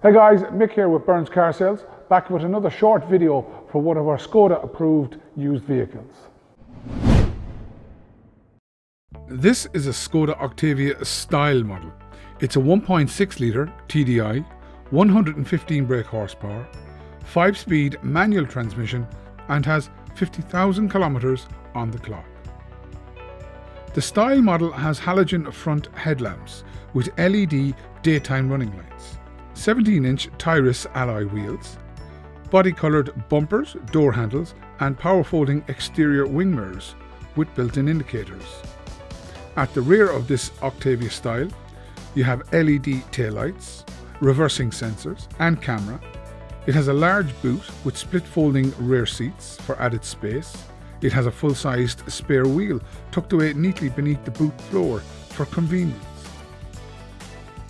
Hey guys, Mick here with Burns Car Sales, back with another short video for one of our Skoda approved used vehicles. This is a Skoda Octavia style model. It's a 1.6 litre TDI, 115 brake horsepower, 5 speed manual transmission and has 50,000 kilometres on the clock. The style model has halogen front headlamps with LED daytime running lights, 17 inch Tyrus alloy wheels, body coloured bumpers, door handles, and power folding exterior wing mirrors with built in indicators. At the rear of this Octavia style, you have LED taillights, reversing sensors, and camera. It has a large boot with split folding rear seats for added space. It has a full sized spare wheel tucked away neatly beneath the boot floor for convenience.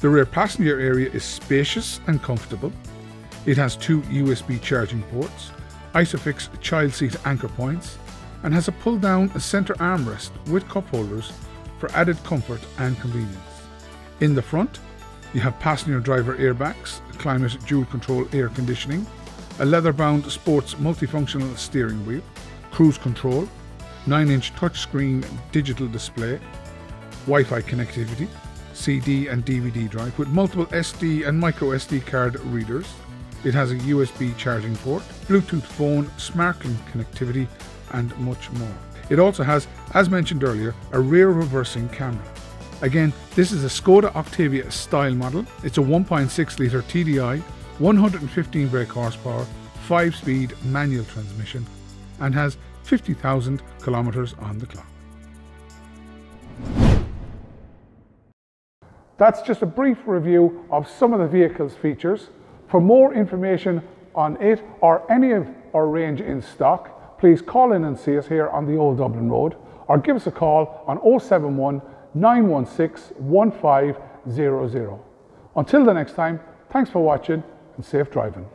The rear passenger area is spacious and comfortable. It has two USB charging ports, Isofix child seat anchor points, and has a pull down centre armrest with cup holders for added comfort and convenience. In the front, you have passenger driver airbags, climate dual control air conditioning, a leather bound sports multifunctional steering wheel, cruise control, 9 inch touchscreen digital display, Wi Fi connectivity, CD and DVD drive with multiple SD and micro SD card readers. It has a USB charging port, Bluetooth phone, SmartLink connectivity, and much more. It also has, as mentioned earlier, a rear reversing camera. Again, this is a Skoda Octavia style model. It's a 1.6 litre TDI, 115 brake horsepower, 5 speed manual transmission, and has 50,000 kilometres on the clock. That's just a brief review of some of the vehicle's features. For more information on it or any of our range in stock, please call in and see us here on the Old Dublin Road or give us a call on 071 916 1500. Until the next time, thanks for watching and safe driving.